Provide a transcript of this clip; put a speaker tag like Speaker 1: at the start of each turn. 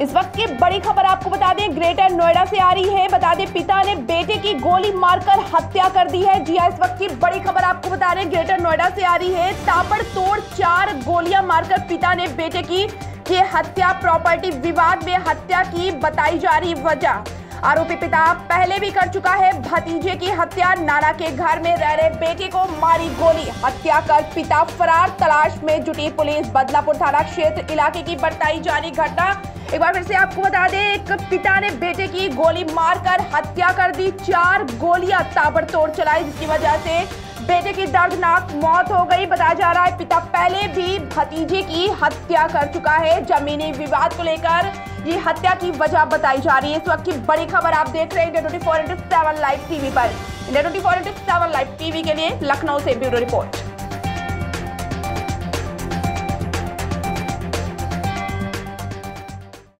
Speaker 1: इस वक्त की बड़ी खबर आपको बता दें, ग्रेटर नोएडा से आ रही है। बता दें, पिता ने बेटे की गोली मारकर हत्या कर दी है। जी हाँ इस वक्त की बड़ी खबर आपको बता दें, ग्रेटर नोएडा से आ रही है। ताबड़तोड़ चार गोलियाँ मारकर पिता ने बेटे की ये हत्या प्रॉपर्टी विवाद में हत्या की बताई जा रही वजह। आरोपी पिता पहले भी कर चुका है भतीजे की हत्या। नाना के घर में रह रहे बेटे को मारी गोली। हत्या कर पिता फरार, तलाश में जुटी पुलिस। बदलापुर थाना क्षेत्र इलाके की बताई जा रही घटना एक बार फिर से आपको बता दें, एक पिता ने बेटे की गोली मारकर हत्या कर दी। चार गोलियाँ ताबड़तोड़ चलाई, जिसकी वजह से बेटे की दर्दनाक मौत हो गई। बताया जा रहा है, पिता पहले भी भतीजे की हत्या कर चुका है। जमीनी विवाद को लेकर ये हत्या की वजह बताई जा रही है। इस वक्त की बड़ी खबर आप देख रहे हैं India twenty four into seven live TV पर। India twenty four into seven live TV के लिए लखनऊ से ब्यूरो रिपोर्ट।